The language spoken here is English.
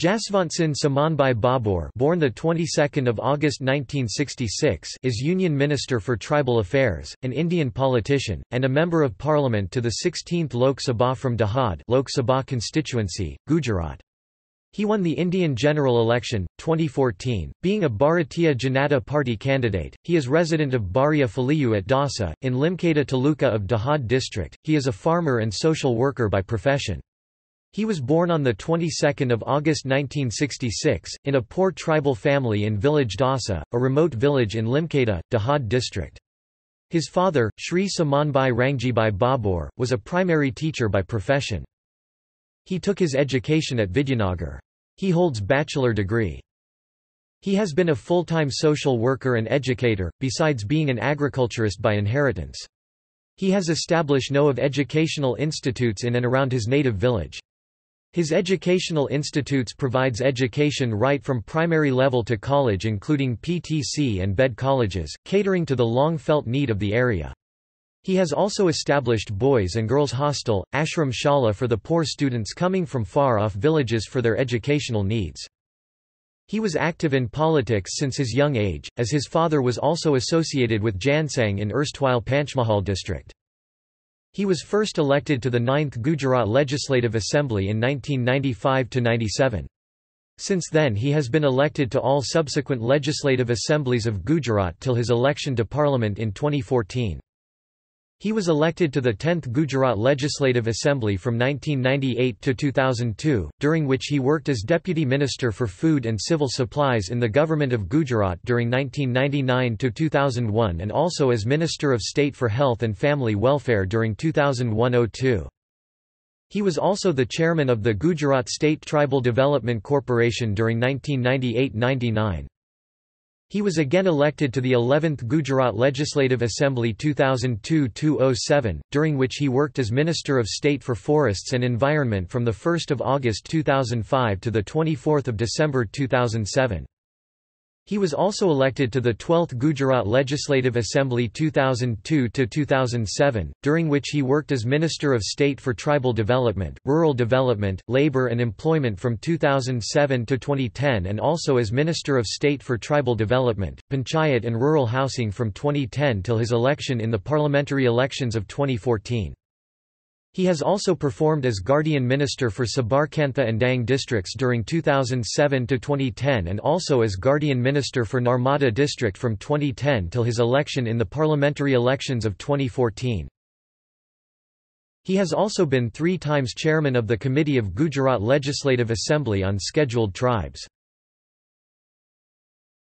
Jasvantsinh Sumanbhai Bhabhor born the 22nd of August 1966 is Union Minister for Tribal Affairs, an Indian politician and a member of parliament to the 16th Lok Sabha from Dahod Lok Sabha constituency, Gujarat. He won the Indian general election 2014 being a Bharatiya Janata Party candidate. He is resident of Bariya Faliyu at Dasa in Limkheda Taluka of Dahod district. He is a farmer and social worker by profession. He was born on the 22nd of August 1966 in a poor tribal family in village Dasa, a remote village in Limkheda, Dahod district. His father, Sri Sumanbhai Rangjibai Bhabhor, was a primary teacher by profession. He took his education at Vidyanagar. He holds bachelor degree. He has been a full-time social worker and educator, besides being an agriculturist by inheritance. He has established no of educational institutes in and around his native village. His educational institutes provides education right from primary level to college including PTC and BEd colleges, catering to the long-felt need of the area. He has also established boys and girls hostel, ashram shala for the poor students coming from far-off villages for their educational needs. He was active in politics since his young age, as his father was also associated with Jansangh in erstwhile Panchmahal district. He was first elected to the 9th Gujarat Legislative Assembly in 1995–97. Since then he has been elected to all subsequent legislative assemblies of Gujarat till his election to parliament in 2014. He was elected to the 10th Gujarat Legislative Assembly from 1998 to 2002, during which he worked as Deputy Minister for Food and Civil Supplies in the Government of Gujarat during 1999 to 2001 and also as Minister of State for Health and Family Welfare during 2001–02. He was also the chairman of the Gujarat State Tribal Development Corporation during 1998–99. He was again elected to the 11th Gujarat Legislative Assembly 2002–07, during which he worked as Minister of State for Forests and Environment from 1 August 2005 to 24 December 2007. He was also elected to the 12th Gujarat Legislative Assembly 2002–2007, during which he worked as Minister of State for Tribal Development, Rural Development, Labour and Employment from 2007 to 2010 and also as Minister of State for Tribal Development, Panchayat and Rural Housing from 2010 till his election in the parliamentary elections of 2014. He has also performed as Guardian Minister for Sabarkantha and Dang districts during 2007 to 2010, and also as Guardian Minister for Narmada district from 2010 till his election in the parliamentary elections of 2014. He has also been three times chairman of the Committee of Gujarat Legislative Assembly on Scheduled Tribes.